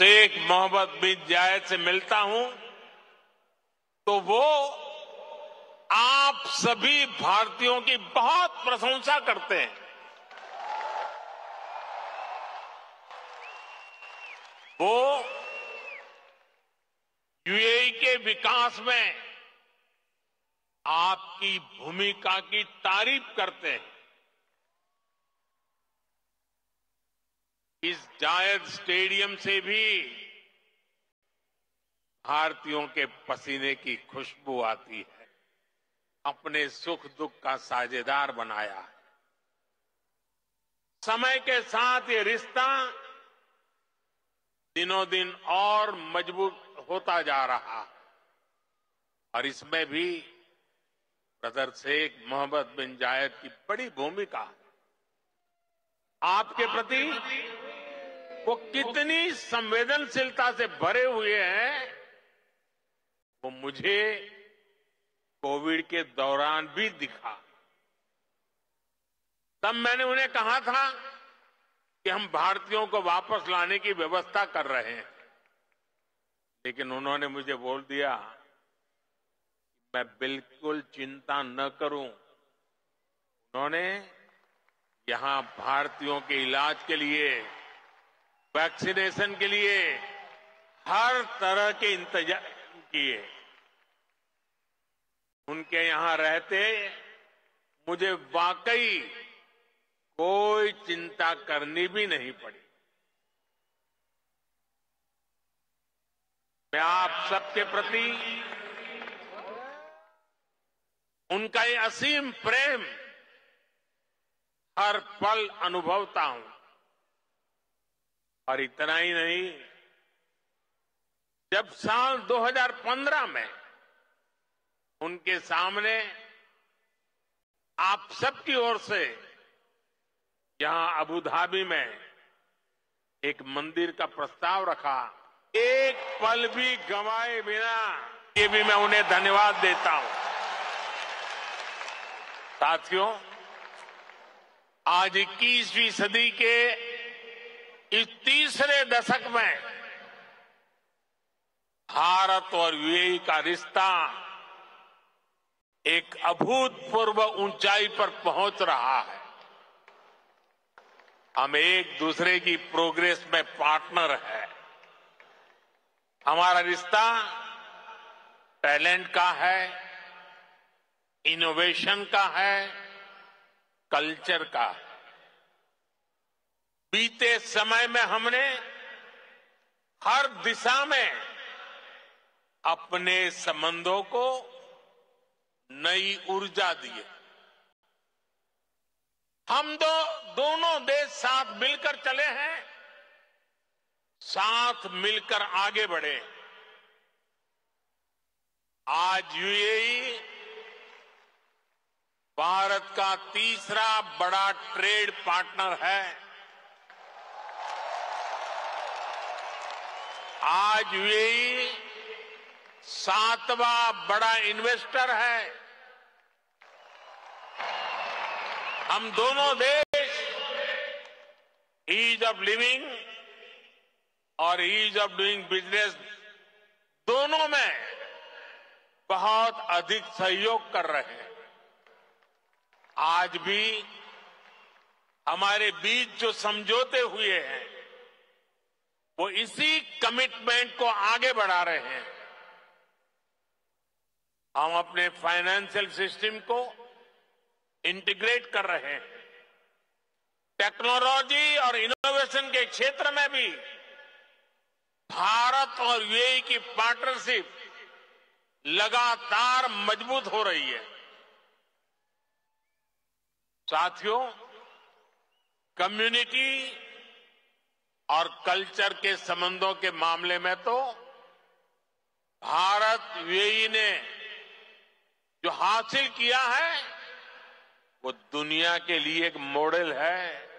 Sheikh Mohammed bin जायद से मिलता हूँ तो वो आप सभी भारतीयों की बहुत प्रशंसा करते हैं। वो यूएई के विकास में आपकी भूमिका की तारीफ़ करते हैं। इस जायद स्टेडियम से भी भारतीयों के पसीने की खुशबू आती है। अपने सुख दुख का साझेदार बनाया है। समय के साथ ये रिश्ता दिनों दिन और मज़बूत होता जा रहा है। और इसमें भी brother Sheikh Mohammed bin Zayed की बड़ी भूमिका आपके प्रति वो कितनी संवेदनशीलता से भरे हुए हैं, वो मुझे कोविड के दौरान भी दिखा। तब मैंने उन्हें कहा था कि हम भारतीयों को वापस लाने की व्यवस्था कर रहे हैं। लेकिन उन्होंने मुझे बोल दिया, मैं बिल्कुल चिंता न करूँ। उन्होंने यहाँ भारतीयों के इलाज के लिए वैक्सीनेशन के लिए हर तरह के इंतज़ाम किए। उनके यहाँ रहते मुझे वाकई कोई चिंता करनी भी नहीं पड़ी। मैं आप सबके प्रति उनका ये असीम प्रेम हर पल अनुभवता हूँ। और इतना ही नहीं, जब साल 2015 में उनके सामने आप सबकी ओर से यहाँ अबुधाबी में एक मंदिर का प्रस्ताव रखा, एक पल भी गंवाए बिना ये भी मैं उन्हें धन्यवाद देता हूँ। साथियों, आज 21वीं सदी के इस तीसरे दशक में भारत और यूएई का रिश्ता एक अभूतपूर्व ऊंचाई पर पहुँच रहा है। हम एक दूसरे की प्रोग्रेस में पार्टनर है। हमारा रिश्ता टैलेंट का है, इनोवेशन का है, कल्चर का है। बीते समय में हमने हर दिशा में अपने संबंधों को नई ऊर्जा दी हम दो, दोनों देश साथ मिलकर चले हैं, साथ मिलकर आगे बढ़े। आज यूएई भारत का तीसरा बड़ा ट्रेड पार्टनर है। आज यूएई सातवां बड़ा इन्वेस्टर है। हम दोनों देश ईज ऑफ़ लिविंग और ईज ऑफ़ डूइंग बिज़नेस दोनों में बहुत अधिक सहयोग कर रहे हैं। आज भी हमारे बीच जो समझौते हुए हैं वो इसी कमिटमेंट को आगे बढ़ा रहे हैं। हम अपने फाइनेंशियल सिस्टम को इंटीग्रेट कर रहे हैं। टेक्नोलॉजी और इनोवेशन के क्षेत्र में भी भारत और यूएई की पार्टनरशिप लगातार मज़बूत हो रही है। साथियों कम्युनिटी और कल्चर के संबंधों के मामले में तो भारत यूएई ने जो हासिल किया है, वो दुनिया के लिए एक मॉडल है।